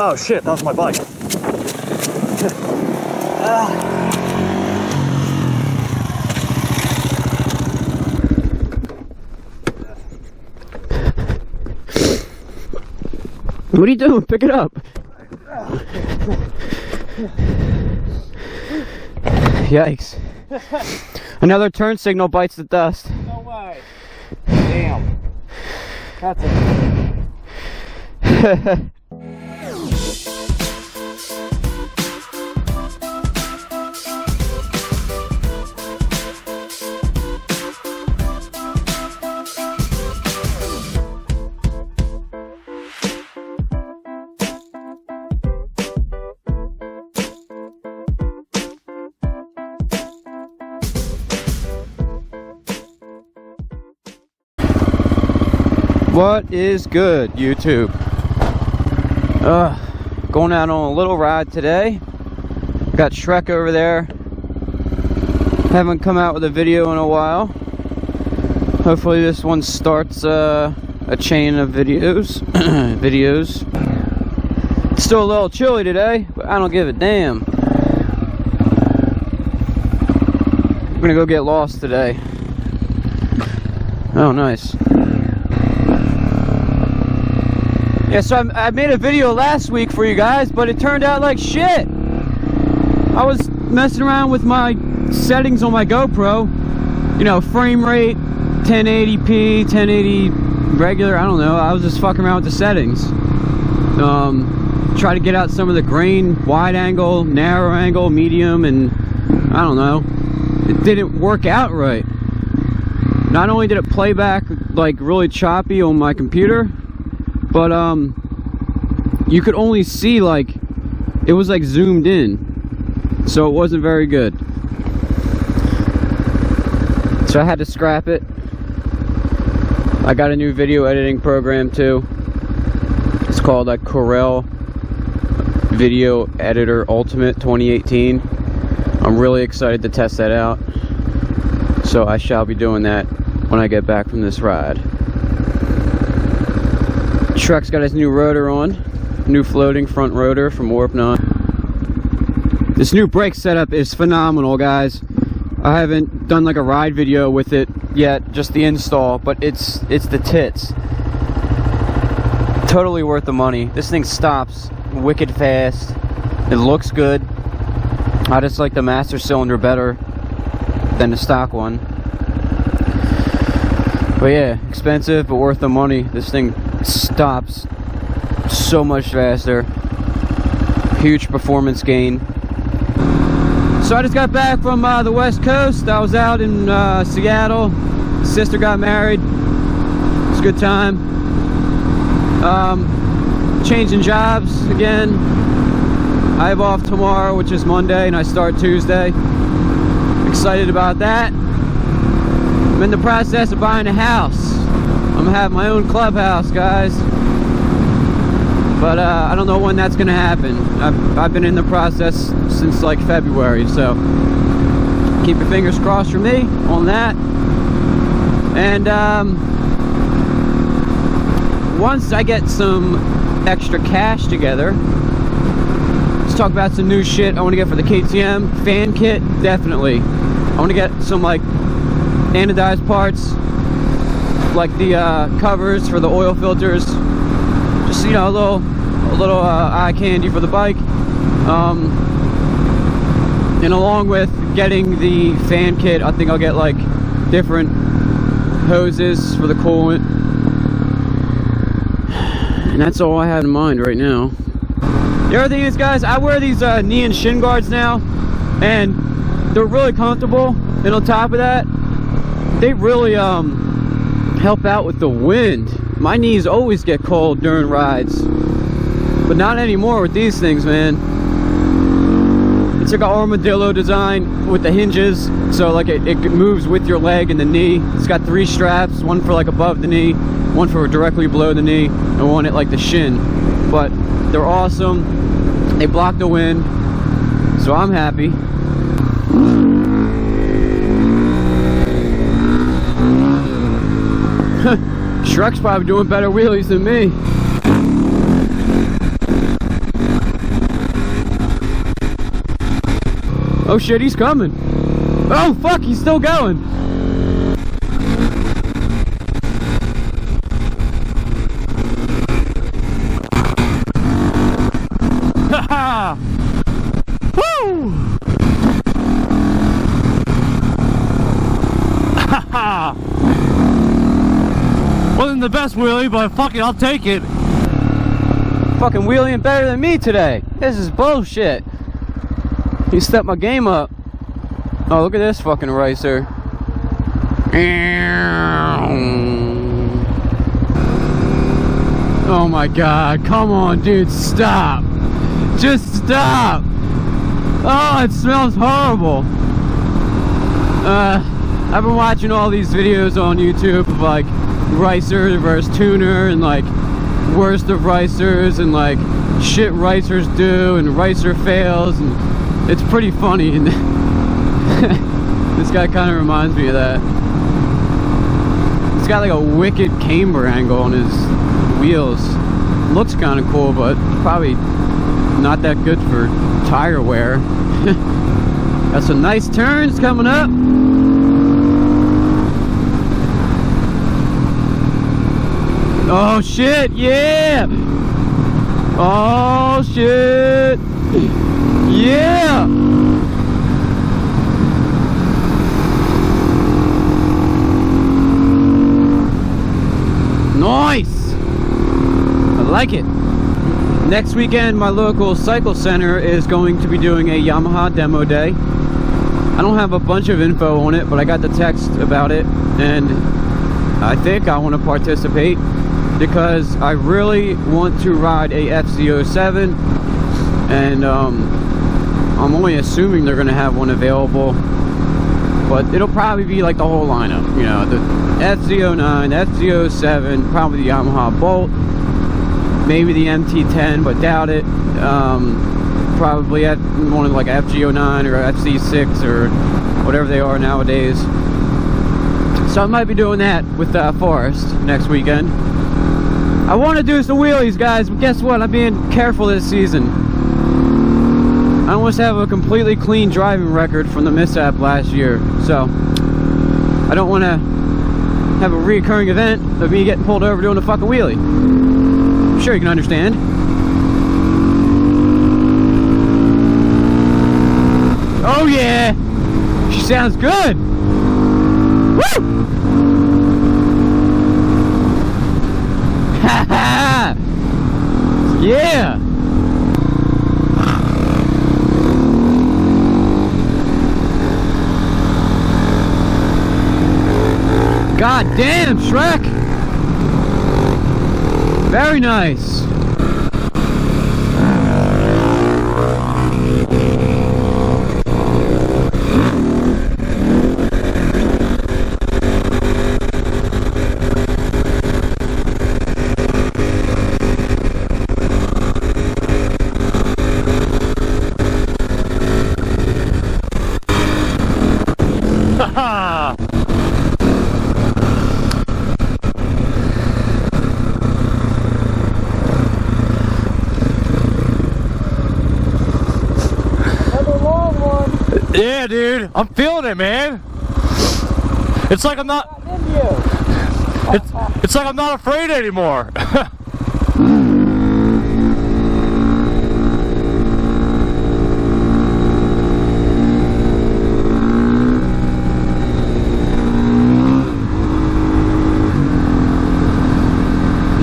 Oh shit, that was my bike. What are you doing? Pick it up. Yikes. Another turn signal bites the dust. No way. Damn. That's it. What is good, YouTube? Uh, going out on a little ride today. Got Shrek over there. Haven't come out with a video in a while. Hopefully this one starts uh, a chain of videos. videos. It's still a little chilly today, but I don't give a damn. I'm gonna go get lost today. Oh, nice. Yeah, so I, I made a video last week for you guys, but it turned out like shit. I was messing around with my settings on my GoPro. You know, frame rate, 1080p, 1080 regular, I don't know. I was just fucking around with the settings. Um, try to get out some of the grain, wide angle, narrow angle, medium, and I don't know. It didn't work out right. Not only did it play back like really choppy on my computer, but um you could only see like it was like zoomed in. So it wasn't very good. So I had to scrap it. I got a new video editing program too. It's called like Corel Video Editor Ultimate 2018 I'm really excited to test that out. So I shall be doing that when I get back from this ride Shrek's got his new rotor on. New floating front rotor from Warp 9. This new brake setup is phenomenal, guys. I haven't done like a ride video with it yet, just the install, but it's it's the tits. Totally worth the money. This thing stops wicked fast. It looks good. I just like the master cylinder better than the stock one. But yeah, expensive but worth the money. This thing stops so much faster. Huge performance gain. So I just got back from uh, the West Coast. I was out in uh, Seattle. Sister got married. It's a good time. Um, changing jobs again. I have off tomorrow, which is Monday, and I start Tuesday. Excited about that. I'm in the process of buying a house. I'm gonna have my own clubhouse, guys. But uh, I don't know when that's gonna happen. I've, I've been in the process since like February, so keep your fingers crossed for me on that. And um, once I get some extra cash together, let's talk about some new shit I want to get for the KTM fan kit. Definitely, I want to get some like anodized parts like the uh, covers for the oil filters. Just you know a little a little uh, eye candy for the bike. Um, and along with getting the fan kit I think I'll get like different hoses for the coolant. And that's all I had in mind right now. The other thing is guys? I wear these uh, knee and shin guards now and they're really comfortable. And on top of that they really um help out with the wind. My knees always get cold during rides, but not anymore with these things, man. It's like an armadillo design with the hinges, so like it, it moves with your leg and the knee. It's got three straps, one for like above the knee, one for directly below the knee, and one at like the shin. But they're awesome. They block the wind, so I'm happy. Shrek's probably doing better wheelies than me. Oh shit, he's coming. Oh fuck, he's still going. The best wheelie, but fuck it, I'll take it. Fucking wheeling better than me today. This is bullshit. He stepped my game up. Oh, look at this fucking racer. Oh my god, come on, dude, stop. Just stop. Oh, it smells horrible. Uh, I've been watching all these videos on YouTube of like Ricer versus Tuner and like worst of Ricers and like shit Ricers do and Ricer fails and it's pretty funny and this guy kind of reminds me of that. He's got like a wicked camber angle on his wheels. Looks kind of cool, but probably not that good for tire wear. Got some nice turns coming up. Oh shit, yeah! Oh shit! Yeah! Nice! I like it. Next weekend, my local cycle center is going to be doing a Yamaha demo day. I don't have a bunch of info on it, but I got the text about it, and I think I want to participate because I really want to ride a FZ07, and um, I'm only assuming they're going to have one available, but it'll probably be like the whole lineup, you know, the FZ09, FZ07, probably the Yamaha Bolt, maybe the MT10, but doubt it. Um, probably at one of like FJ09 or FC6 or whatever they are nowadays. So I might be doing that with uh, Forest next weekend. I want to do some wheelies, guys, but guess what? I'm being careful this season. I almost have a completely clean driving record from the mishap last year, so I don't want to have a recurring event of me getting pulled over doing a fucking wheelie. I'm sure you can understand. Oh yeah! She sounds good! Woo! Yeah! God damn, Shrek! Very nice. Yeah, dude, I'm feeling it, man. It's like I'm not. It's, it's like I'm not afraid anymore.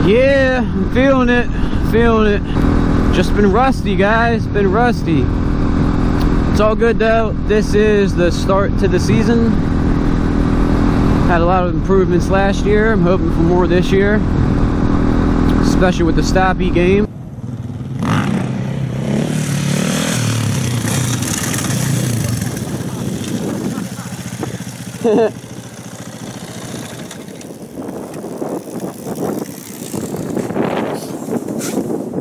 Yeah, I'm feeling it, feeling it. Just been rusty, guys, been rusty. It's all good though. This is the start to the season. Had a lot of improvements last year. I'm hoping for more this year. Especially with the Stoppie game.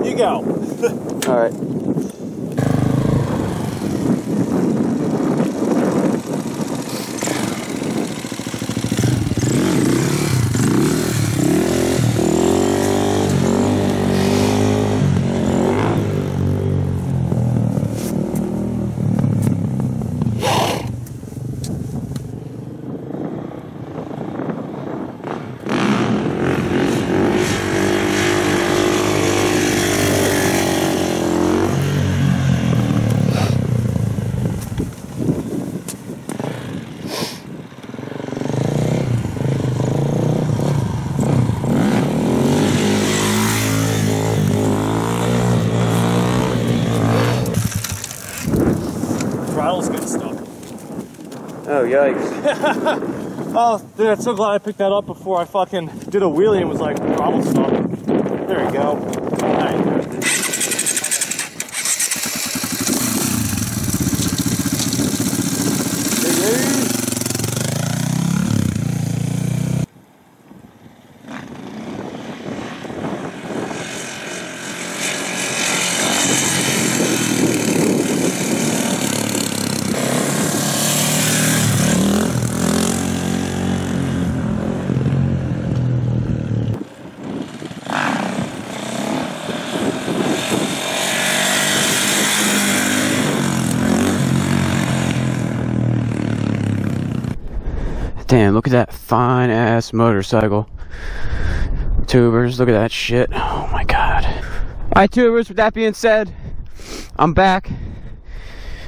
You go. All right. Oh, yikes. Oh, dude, I'm so glad I picked that up before I fucking did a wheelie and was like, oh, throttle stuck. There we go. Alright. Damn, look at that fine ass motorcycle. Tubers, look at that shit. Oh my god. Alright, tubers, with that being said, I'm back.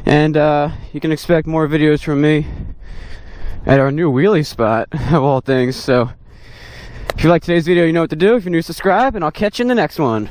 And uh, you can expect more videos from me at our new wheelie spot, of all things. So, if you like today's video, you know what to do. If you're new, subscribe, and I'll catch you in the next one.